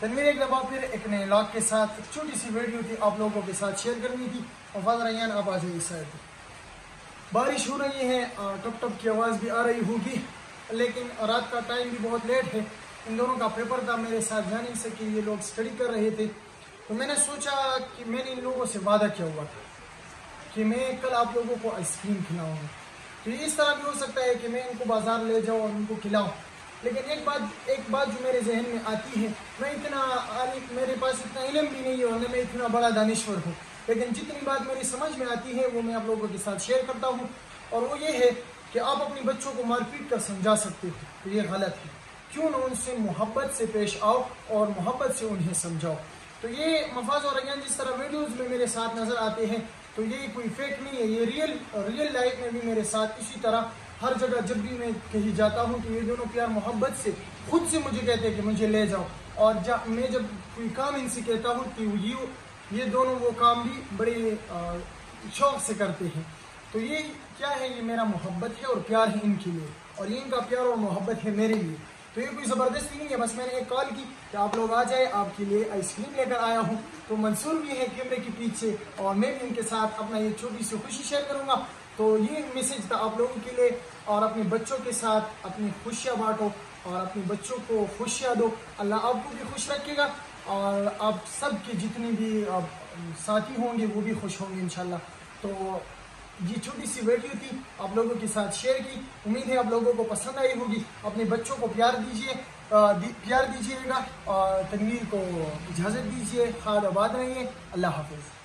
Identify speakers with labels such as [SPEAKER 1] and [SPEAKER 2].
[SPEAKER 1] तनवीर एक दफ़ा फिर एक नए लॉक के साथ छोटी सी वीडियो थी आप लोगों के साथ शेयर करनी थी। वफाद रैन आप आ जाइए बारिश हो रही है टप टप की आवाज़ भी आ रही होगी, लेकिन रात का टाइम भी बहुत लेट है। इन दोनों का पेपर था मेरे साथ जा नहीं सके ये लोग स्टडी कर रहे थे। तो मैंने सोचा कि मैंने इन लोगों से वादा किया हुआ था कि मैं कल आप लोगों को आइसक्रीम खिलाऊँगा। तो इस तरह भी हो सकता है कि मैं इनको बाज़ार ले जाऊँ और उनको खिलाऊँ। लेकिन एक बात एक बात जो मेरे जहन में आती है, मैं इतना मेरे पास इतना इलम भी नहीं है और मैं इतना बड़ा दानश्वर हूँ। लेकिन जितनी बात मेरी समझ में आती है, वो मैं आप लोगों के साथ शेयर करता हूँ। और वो ये है कि आप अपने बच्चों को मारपीट कर समझा सकते हो। तो ये गलत है। क्यों ना उनसे मोहब्बत से पेश आओ और मोहब्बत से उन्हें समझाओ। तो ये मफाज और अज्ञान जिस तरह वीडियोज़ में मेरे साथ नज़र आते हैं तो ये कोई फेक नहीं है। ये रियल रियल लाइफ में भी मेरे साथ इसी तरह हर जगह जब भी मैं कहीं जाता हूँ तो ये दोनों प्यार मोहब्बत से खुद से मुझे कहते हैं कि मुझे ले जाओ। और जा, मैं जब कोई काम इनसे कहता हूँ कि ये ये दोनों वो काम भी बड़े शौक से करते हैं। तो ये क्या है? ये मेरा मोहब्बत है और प्यार है इनके लिए। और ये इनका प्यार और मोहब्बत है मेरे लिए। तो ये कोई ज़बरदस्ती नहीं है, बस मैंने एक कॉल की कि आप लोग आ जाए, आपके लिए आइसक्रीम लेकर आया हूँ। तो मंसूर भी है कैमरे के पीछे और मैं भी इनके साथ अपना ये छोटी सी खुशी शेयर करूँगा। तो ये मैसेज था आप लोगों के लिए और अपने बच्चों के साथ अपनी खुशियाँ बांटो और अपने बच्चों को खुशियाँ दो। अल्लाह आपको भी खुश रखेगा और आप सब के जितने भी साथी होंगे वो भी खुश होंगे इनशाला तो ये छोटी सी वीडियो थी आप लोगों के साथ शेयर की। उम्मीद है आप लोगों को पसंद आई होगी। अपने बच्चों को प्यार दीजिए दी, प्यार दीजिएगा और तनवीर को इजाज़त दीजिए। खाद आबाद रहिए। अल्लाह हाफिज़।